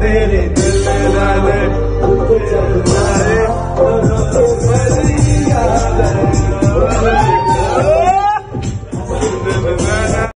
तेरे दिल वाले कुछ मारे तो मरी